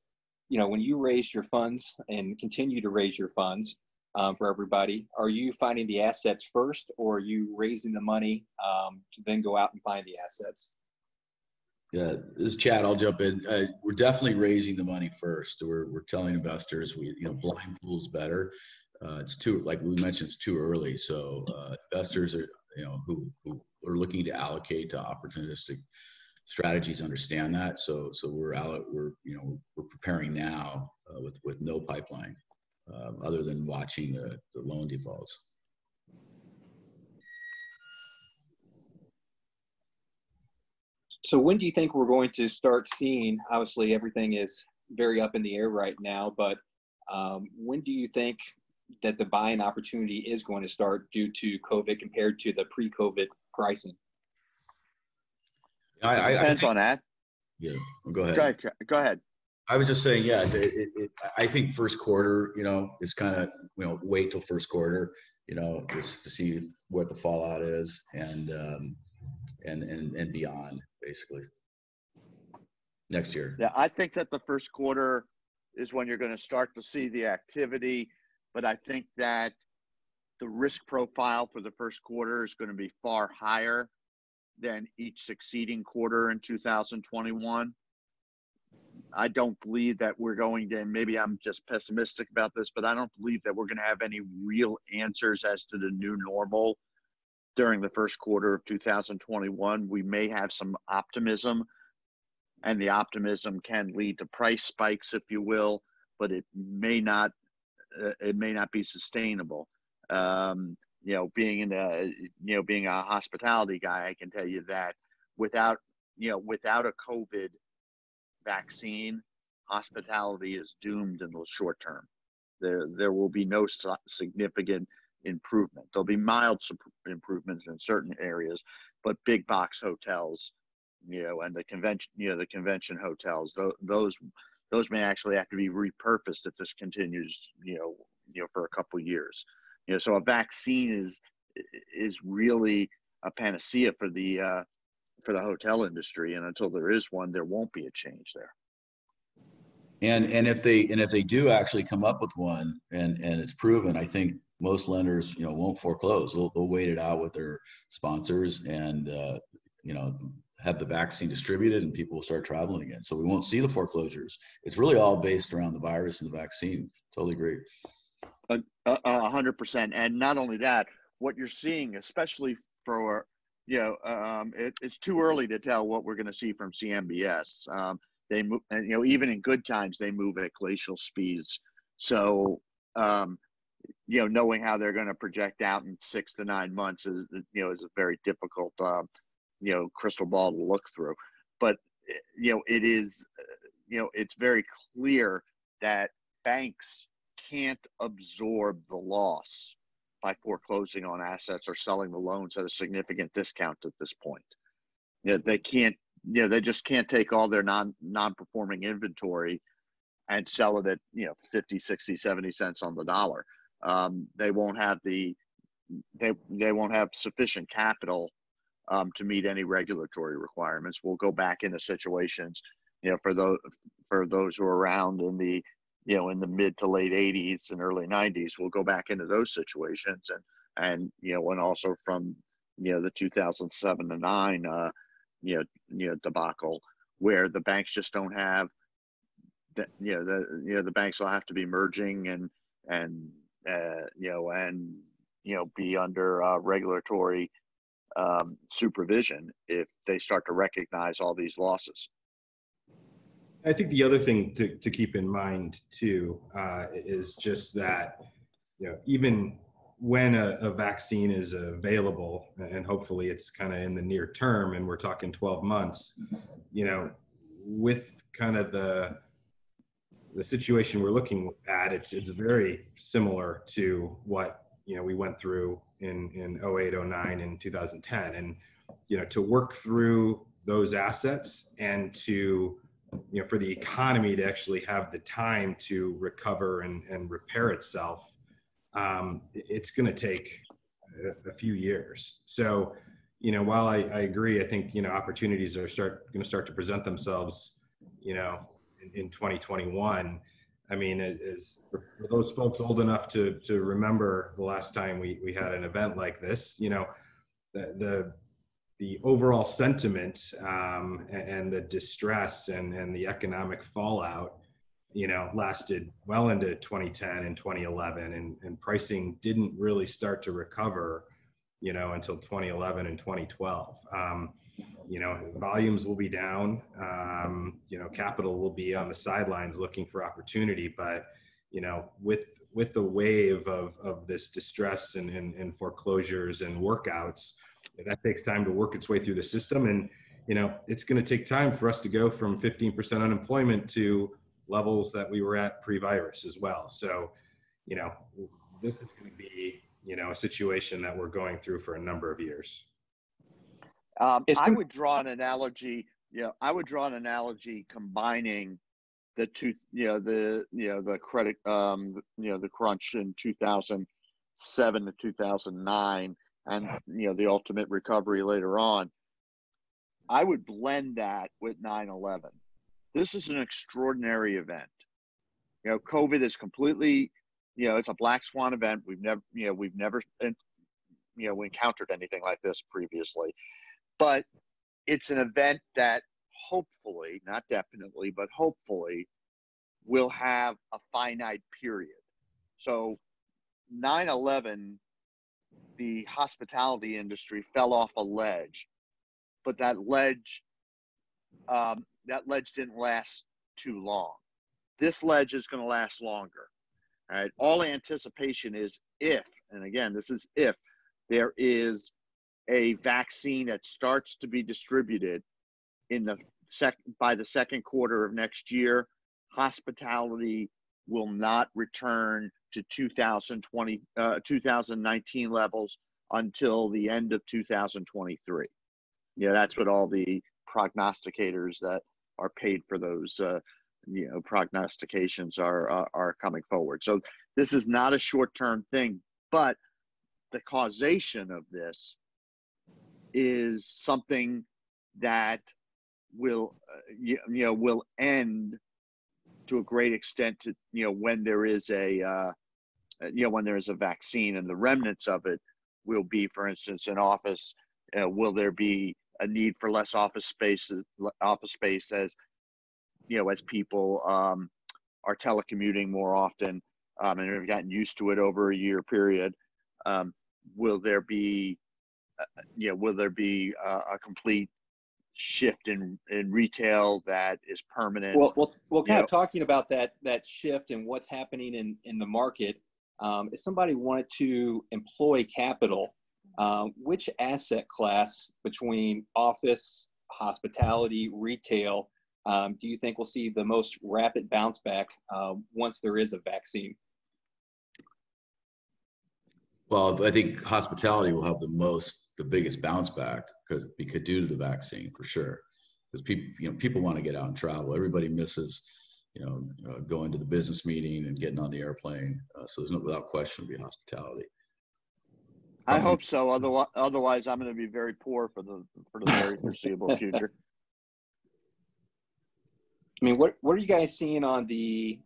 you know, when you raised your funds and continue to raise your funds um, for everybody, are you finding the assets first, or are you raising the money um, to then go out and find the assets? Yeah, this is Chad. I'll jump in. Uh, we're definitely raising the money first. We're, we're telling investors we you know blind pool's better. Uh, it's too like we mentioned it's too early. So uh, investors are you know who who are looking to allocate to opportunistic strategies understand that. So so we're out we're you know we're preparing now uh, with with no pipeline um, other than watching the, the loan defaults. So when do you think we're going to start seeing? Obviously, everything is very up in the air right now, but um, when do you think that the buying opportunity is going to start due to COVID compared to the pre-COVID pricing? I, I, Depends I on that. yeah. Go ahead. Go ahead. Go ahead. I was just saying, yeah. It, it, it, I think first quarter, you know, is kind of you know wait till first quarter, you know, just to see what the fallout is and um, and and and beyond, basically. Next year. Yeah, I think that the first quarter is when you're going to start to see the activity, but I think that the risk profile for the first quarter is going to be far higher than each succeeding quarter in 2021. I don't believe that we're going to, and maybe I'm just pessimistic about this, but I don't believe that we're going to have any real answers as to the new normal during the first quarter of 2021. We may have some optimism, and the optimism can lead to price spikes, if you will, but it may not. Uh, it may not be sustainable. Um, you know, being in the, you know, being a hospitality guy, I can tell you that without, you know, without a COVID vaccine, hospitality is doomed in the short term. There, there will be no significant improvement. There'll be mild improvements in certain areas, but big box hotels, you know, and the convention, you know, the convention hotels, those, those may actually have to be repurposed if this continues, you know, you know, for a couple years. You know, so a vaccine is is really a panacea for the uh, for the hotel industry, and until there is one, there won't be a change there. And and if they and if they do actually come up with one and and it's proven, I think most lenders you know won't foreclose. They'll, they'll wait it out with their sponsors and uh, you know have the vaccine distributed and people will start traveling again. So we won't see the foreclosures. It's really all based around the virus and the vaccine. Totally agree. A hundred percent. And not only that, what you're seeing, especially for you know, um, it, it's too early to tell what we're going to see from CMBS. Um, they move, and you know, even in good times, they move at glacial speeds. So, um, you know, knowing how they're going to project out in six to nine months is, you know, is a very difficult, uh, you know, crystal ball to look through. But you know, it is, you know, it's very clear that banks can't absorb the loss by foreclosing on assets or selling the loans at a significant discount at this point. You know, they can't, you know, they just can't take all their non non-performing inventory and sell it at, you know, 50, 60, 70 cents on the dollar. Um, they won't have the, they, they won't have sufficient capital um, to meet any regulatory requirements. We'll go back into situations, you know, for those, for those who are around in the you know in the mid to late 80s and early 90s we'll go back into those situations. And and you know and also from you know the 2007 to 9 uh you know you know debacle where the banks just don't have that you know the you know the banks will have to be merging and and uh you know and you know be under uh, regulatory um, supervision if they start to recognize all these losses I think the other thing to, to keep in mind too uh, is just that you know even when a, a vaccine is available and hopefully it's kind of in the near term and we're talking 12 months you know with kind of the the situation we're looking at it's it's very similar to what you know we went through in in 08 09 and 2010 and you know to work through those assets and to you know, for the economy to actually have the time to recover and, and repair itself, um, it's going to take a, a, few years. So, you know, while I, I agree, I think, you know, opportunities are start going to start to present themselves, you know, in, in 2021. I mean, is for, for those folks old enough to, to remember the last time we, we had an event like this, you know, the, the the overall sentiment um, and, and, the distress and, and the economic fallout, you know, lasted well into 2010 and 2011, and, and pricing didn't really start to recover, you know, until 2011 and 2012. Um, you know, volumes will be down. Um, you know, capital will be on the sidelines looking for opportunity, but you know, with with the wave of of this distress and, and, and foreclosures and workouts that takes time to work its way through the system. And you know it's going to take time for us to go from 15% unemployment to levels that we were at pre-virus as well. So you know this is going to be you know a situation that we're going through for a number of years. Um, i would draw an analogy you know i would draw an analogy combining the two you know the you know the credit um you know the crunch in 2007 to 2009 and you know the ultimate recovery later on i would blend that with 9-11 this is an extraordinary event. You know covid is completely you know it's a black swan event. We've never you know we've never you know we encountered anything like this previously. But it's an event that hopefully not definitely but hopefully will have a finite period. So 9-11 the hospitality industry fell off a ledge, but that ledge um, that ledge didn't last too long. This ledge is going to last longer. All right. All anticipation is if, and again, this is if there is a vaccine that starts to be distributed in the sec by the second quarter of next year, hospitality will not return to 2020, uh, 2019 levels until the end of 2023. Yeah, that's what all the prognosticators that are paid for those, uh, you know, prognostications are uh, are coming forward. So this is not a short-term thing, but the causation of this is something that will, uh, you, you know, will end to a great extent to you know when there is a uh, you know when there is a vaccine and the remnants of it will be for instance in office will there be a need for less office space office space as you know as people um, are telecommuting more often um, and have gotten used to it over a year period um, will there be uh, you know will there be uh, a complete shift in in retail that is permanent. Well, well, well kind of know. talking about that that shift and what's happening in in the market. Um, if somebody wanted to employ capital, um, which asset class between office, hospitality, retail, um, do you think we'll see the most rapid bounce back uh, once there is a vaccine? Well, I think hospitality will have the most, the biggest bounce back because because due to the vaccine for sure. Because people, you know, people want to get out and travel. Everybody misses, you know, uh, going to the business meeting and getting on the airplane. Uh, so there's no, without question, be hospitality. I um, hope so. Otherwise, otherwise, I'm going to be very poor for the for the very foreseeable future. I mean, what what are you guys seeing on the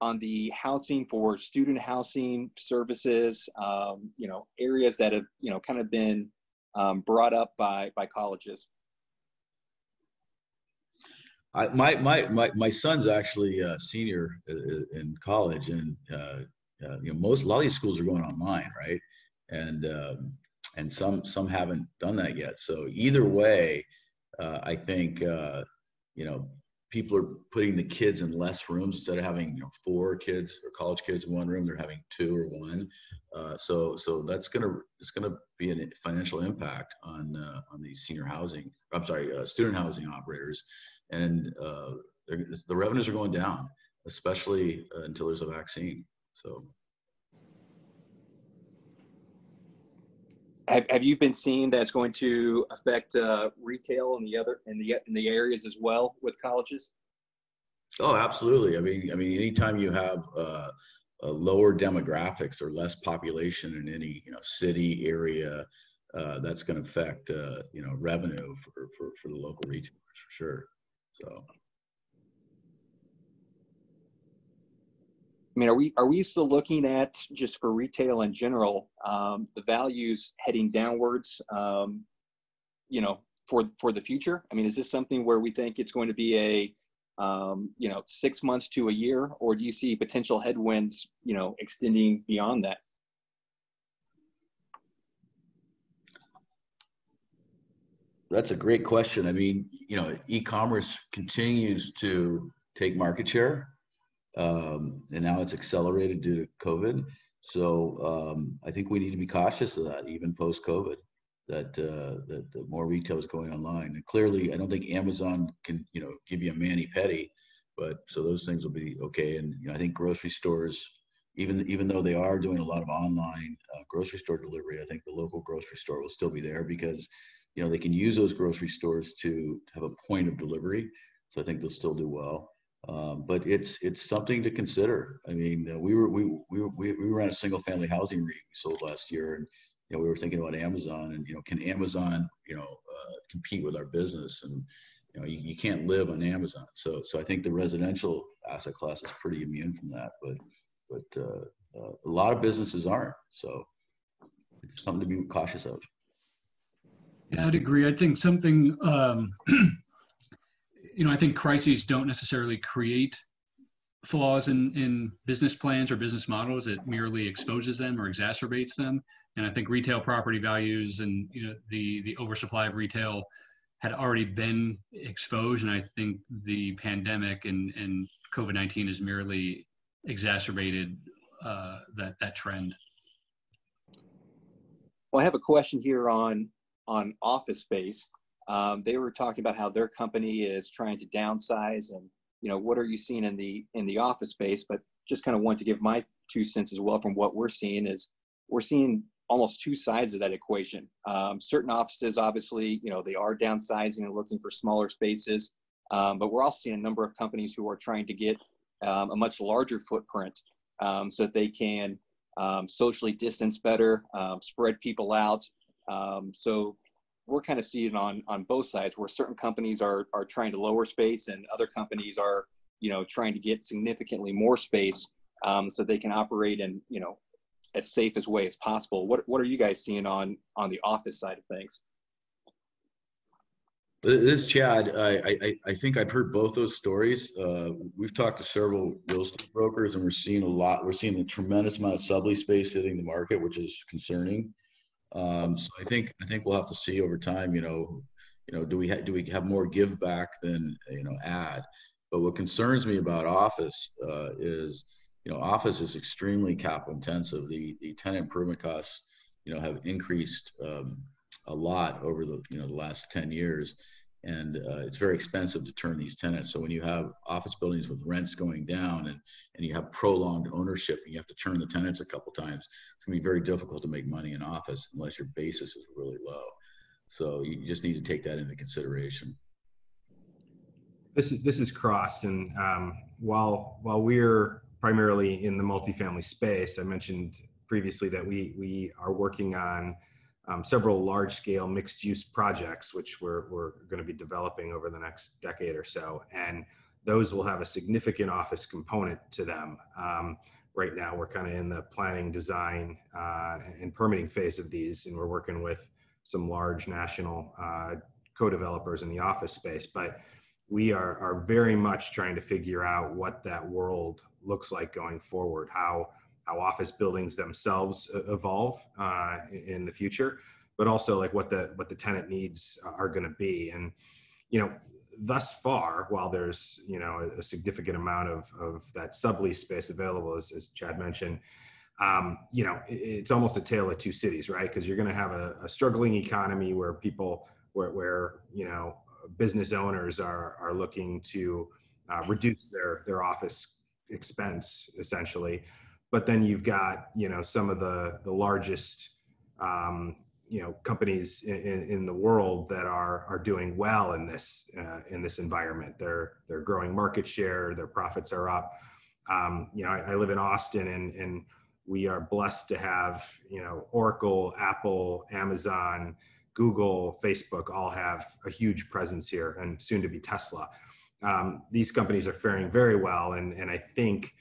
on the housing for student housing services? Um, you know, areas that have you know kind of been um, brought up by by colleges? I, my, my my my son's actually a senior in college, and uh, uh, you know most a lot of these schools are going online, right? And um, and some some haven't done that yet. So either way, uh, I think uh, you know people are putting the kids in less rooms instead of having you know, four kids or college kids in one room they're having two or one. Uh, so so that's gonna it's gonna be a financial impact on uh, on these senior housing i'm sorry uh, student housing operators. And uh, the revenues are going down especially uh, until there's a vaccine. So have, have you been seeing that's going to affect uh, retail in the other in the in the areas as well with colleges? Oh, absolutely. I mean, I mean, anytime you have uh, lower demographics or less population in any you know city area, uh, that's going to affect uh, you know revenue for, for for the local retailers for sure. So. I mean, are we are we still looking at just for retail in general um, the values heading downwards? Um, you know, for for the future. I mean, is this something where we think it's going to be a um, you know six months to a year, or do you see potential headwinds you know extending beyond that? That's a great question. I mean, you know, e-commerce continues to take market share um, and now it's accelerated due to COVID. So um, I think we need to be cautious of that, even post COVID. That uh, that, that more retail is going online, and clearly, I don't think Amazon can you know give you a mani petty, but so those things will be okay. And you know, I think grocery stores, even even though they are doing a lot of online uh, grocery store delivery, I think the local grocery store will still be there because you know they can use those grocery stores to have a point of delivery. So I think they'll still do well. Um, but it's it's something to consider. I mean, uh, we were we we we we ran a single family housing we sold last year, and you know we were thinking about Amazon, and you know can Amazon you know uh, compete with our business, and you know you, you can't live on Amazon. So so I think the residential asset class is pretty immune from that, but but uh, uh a lot of businesses aren't. So it's something to be cautious of. Yeah, I'd agree. I think something um, you know, I think crises don't necessarily create flaws in, in business plans or business models. It merely exposes them or exacerbates them. And I think retail property values and you know the the oversupply of retail had already been exposed, and I think the pandemic and and COVID nineteen has merely exacerbated uh, that that trend. Well, I have a question here on on office space. Um, they were talking about how their company is trying to downsize and you know what are you seeing in the in the office space? But just kind of want to give my two cents as well from what we're seeing is we're seeing almost two sides of that equation. Um, certain offices obviously you know they are downsizing and looking for smaller spaces. Um, but we're also seeing a number of companies who are trying to get um, a much larger footprint um, so that they can um, socially distance better spread people out. So we're kind of seeing on on both sides where certain companies are are trying to lower space and other companies are you know trying to get significantly more space um, so they can operate in you know as safe as way as possible. What what are you guys seeing on on the office side of things? This is Chad. I, I, I think I've heard both those stories. Uh, we've talked to several real estate brokers, and we're seeing a lot. We're seeing a tremendous amount of sublease space hitting the market, which is concerning. Um, so I think I think we'll have to see over time. You know, you know, do we ha- do we have more give back than you know add? But what concerns me about office uh, is, you know, office is extremely capital intensive. The the tenant improvement costs, you know, have increased um, a lot over the you know the last ten years, and uh, it's very expensive to turn these tenants. So when you have office buildings with rents going down and and you have prolonged ownership and you have to turn the tenants a couple times, it's gonna be very difficult to make money in office unless your basis is really low. So you just need to take that into consideration. This is this is Cross, and um, while while we're primarily in the multifamily space, I mentioned previously that we we are working on um, several large scale mixed use projects, which we're, we're going to be developing over the next decade or so. And those will have a significant office component to them. Um, right now, we're kind of in the planning, design, uh, and permitting phase of these, and we're working with some large national uh, co-developers in the office space. But we are, are very much trying to figure out what that world looks like going forward, how how office buildings themselves evolve uh, in the future, but also like what the what the tenant needs are going to be. And you know, thus far, while there's you know a, a significant amount of of that sublease space available, as, as Chad mentioned, um, you know, it, it's almost a tale of two cities, right? Because you're going to have a, a, struggling economy where people where where you know business owners are are looking to uh, reduce their their office expense essentially but then you've got you know some of the the largest um, you know companies in, in the world that are are doing well in this uh, in this environment. They're they're growing market share. Their profits are up. Um, you know, I, I, live in Austin, and and we are blessed to have you know Oracle, Apple, Amazon, Google, Facebook all have a huge presence here, and soon to be Tesla. Um, these companies are faring very well, and and I think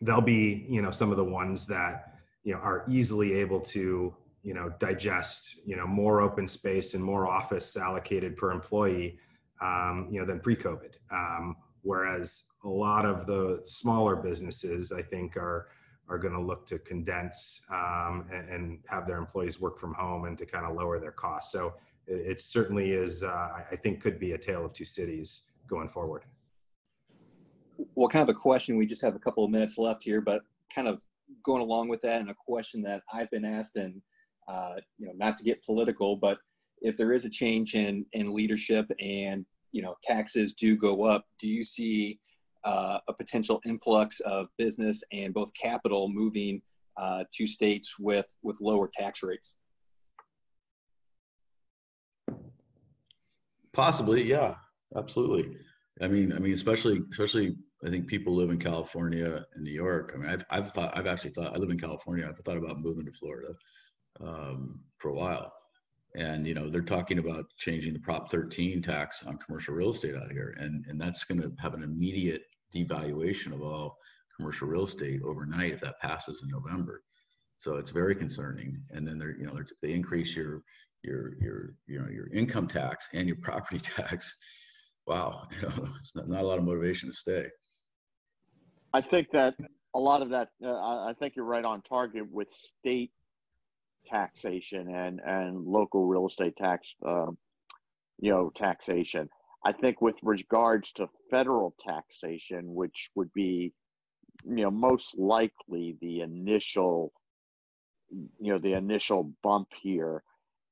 they'll be you know some of the ones that you know are easily able to you know digest you know more open space and more office allocated per employee um, you know than pre-covid. Um, whereas a lot of the smaller businesses i think are are going to look to condense um, and, and, have their employees work from home and to kind of lower their costs. So it, it certainly is uh, i think could be a tale of two cities going forward well kind of a question we just have a couple of minutes left here but kind of going along with that and a question that i've been asked and uh, you know, not to get political, but if there is a change in in leadership and you know taxes do go up, do you see uh, a potential influx of business and both capital moving uh, to states with with lower tax rates? Possibly, yeah, absolutely. I mean, I mean, especially especially I think people live in California and New York. I mean, I've I've thought I've actually thought I live in California. I've thought about moving to Florida um, for a while. And you know they're talking about changing the Prop 13 tax on commercial real estate out here, and and that's going to have an immediate devaluation of all commercial real estate overnight if that passes in November. So it's very concerning. And then they're you know they're, they increase your your your you know your income tax and your property tax. Wow, you know, it's not, not a lot of motivation to stay. I think that a lot of that. Uh, I think you're right on target with state taxation and and local real estate tax, uh, you know, taxation. I think with regards to federal taxation, which would be, you know, most likely the initial, you know, the initial bump here,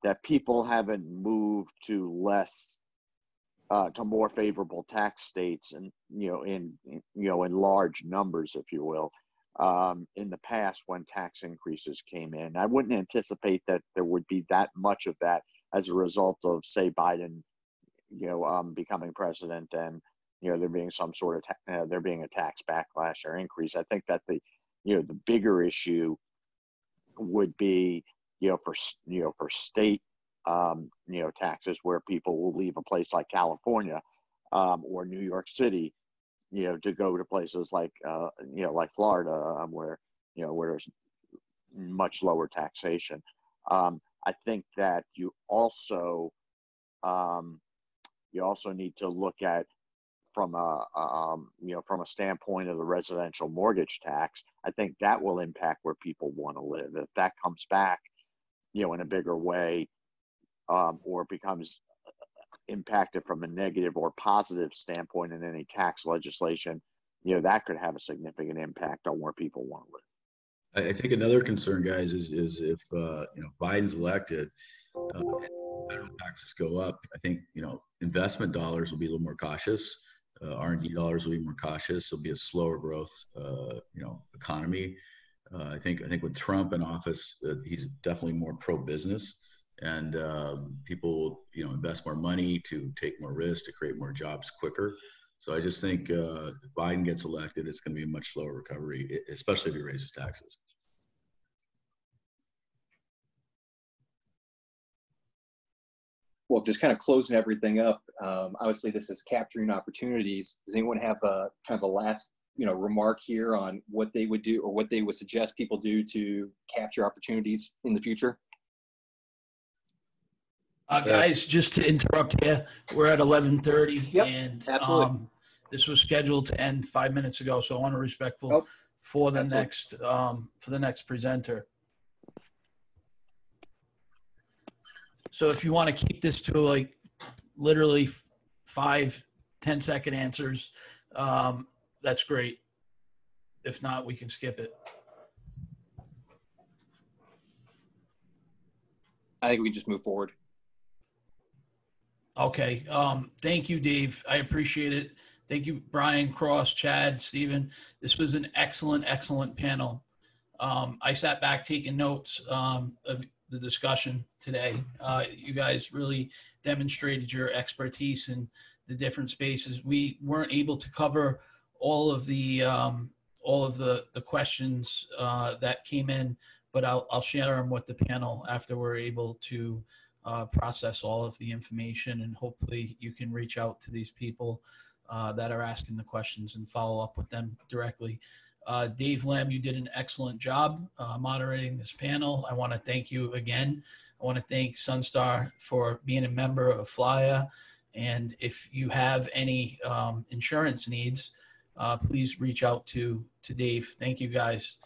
that people haven't moved to less, uh, to more favorable tax states, and you know, in you know, in large numbers, if you will um, in the past when tax increases came in. I wouldn't anticipate that there would be that much of that as a result of, say, Biden, you know, um, becoming president and you know there being some sort of ta- uh, there being a tax backlash or increase. I think that the you know the bigger issue would be you know for you know for state um, you know taxes where people will leave a place like California um, or New York City you know, to go to places like, uh, you know, like Florida, um, where, you know, where there's much lower taxation. Um, I think that you also, um, you also need to look at from a, um, you know, from a standpoint of the residential mortgage tax. I think that will impact where people want to live. If that comes back, you know, in a bigger way, um, or becomes impacted from a negative or positive standpoint in any tax legislation, you know, that could have a significant impact on where people want to live. I think another concern, guys, is is if uh, you know Biden's elected, uh, federal taxes go up. I think you know investment dollars will be a little more cautious. Uh, R&D dollars will be more cautious. It'll be a slower growth, uh, you know, economy. Uh, I think I think with Trump in office, uh, he's definitely more pro-business and um, people you know invest more money to take more risks to create more jobs quicker. So i just think uh, if biden gets elected it's going to be a much slower recovery especially if he raises taxes. Well just kind of closing everything up um, obviously this is capturing opportunities. Does anyone have a kind of a last you know remark here on what they would do or what they would suggest people do to capture opportunities in the future uh, guys, just to interrupt here, we're at eleven thirty, Yep, and absolutely. um, this was scheduled to end five minutes ago. So I want to respectful Nope, for the absolutely. next um, for the next presenter. So if you want to keep this to like literally f- five, ten second answers, um, that's great. If not, we can skip it. i think we can just move forward Okay. Um, thank you, Dave. I appreciate it. Thank you, Brian, Cross, Chad, Stephen. This was an excellent, excellent panel. Um, I sat back taking notes um, of the discussion today. Uh, you guys really demonstrated your expertise in the different spaces. We weren't able to cover all of the um, all of the the questions uh, that came in, but I'll I'll share them with the panel after we're able to uh, process all of the information, and hopefully you can reach out to these people uh, that are asking the questions and follow up with them directly. Uh, Dave Lamb, you did an excellent job uh, moderating this panel. I want to thank you again. I want to thank Sunstar for being a member of FLAIA. And if you have any um, insurance needs, uh, please reach out to to Dave. Thank you guys.